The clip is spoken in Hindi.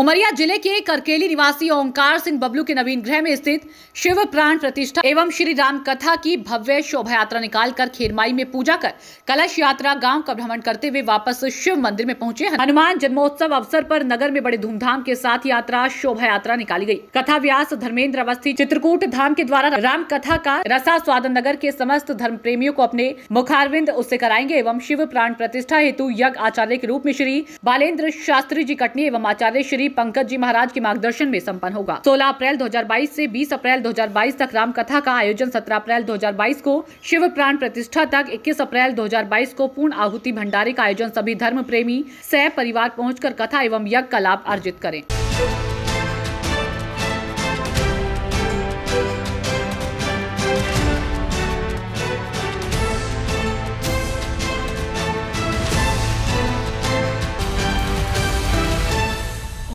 उमरिया ज़िले के करकेली निवासी ओंकार सिंह बबलू के नवीन गृह में स्थित शिव प्राण प्रतिष्ठा एवं श्री राम कथा की भव्य शोभा यात्रा निकालकर खेरमाई में पूजा कर कलश यात्रा गाँव का भ्रमण करते हुए वापस शिव मंदिर में पहुँचे हनुमान जन्मोत्सव अवसर पर नगर में बड़े धूमधाम के साथ यात्रा शोभा यात्रा निकाली गई। कथा व्यास धर्मेंद्र अवस्थी चित्रकूट धाम के द्वारा राम कथा का रसा स्वादन नगर के समस्त धर्म प्रेमियों को अपने मुखारविंद उससे कराएँगे एवं शिव प्राण प्रतिष्ठा हेतु यज्ञ आचार्य के रूप में श्री बालेंद्र शास्त्री जी कटनी एवं आचार्य श्री पंकज जी महाराज के मार्गदर्शन में संपन्न होगा। 16 अप्रैल 2022 से 20 अप्रैल 2022 तक राम कथा का आयोजन 17 अप्रैल 2022 को शिव प्राण प्रतिष्ठा तक 21 अप्रैल 2022 को पूर्ण आहुति भंडारे का आयोजन सभी धर्म प्रेमी सह परिवार पहुंचकर कथा एवं यज्ञ का लाभ अर्जित करें।